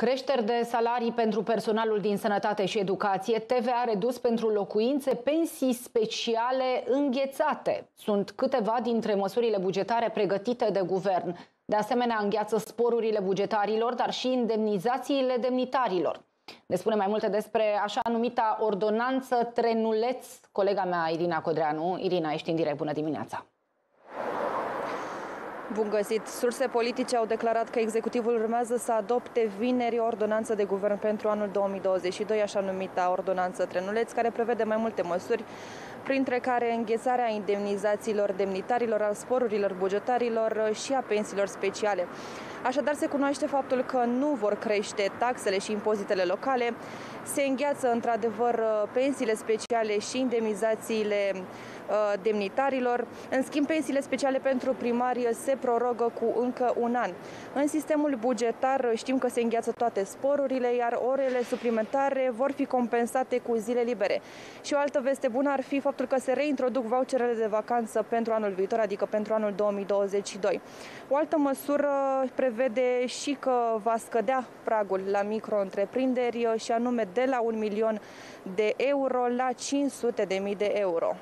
Creșteri de salarii pentru personalul din sănătate și educație, TVA redus pentru locuințe, pensii speciale înghețate. Sunt câteva dintre măsurile bugetare pregătite de guvern. De asemenea, îngheață sporurile bugetarilor, dar și indemnizațiile demnitarilor. Ne spune mai multe despre așa numita ordonanță trenuleț, colega mea Irina Codreanu. Irina, ești în direct. Bună dimineața! Bun găsit! Surse politice au declarat că executivul urmează să adopte vineri o ordonanță de guvern pentru anul 2022, așa numita ordonanță Trenuleț, care prevede mai multe măsuri, printre care înghețarea indemnizațiilor demnitarilor, al sporurilor bugetarilor și a pensiilor speciale. Așadar, se cunoaște faptul că nu vor crește taxele și impozitele locale, se îngheață într-adevăr pensiile speciale și indemnizațiile uh, demnitarilor. În schimb, pensiile speciale pentru primari se prorogă cu încă un an. În sistemul bugetar știm că se îngheață toate sporurile, iar orele suplimentare vor fi compensate cu zile libere. Și o altă veste bună ar fi faptul că se reintroduc voucherele de vacanță pentru anul viitor, adică pentru anul 2022. O altă măsură prevede și că va scădea pragul la micro-întreprinderi și anume de la un milion de euro la 500 de mii de euro.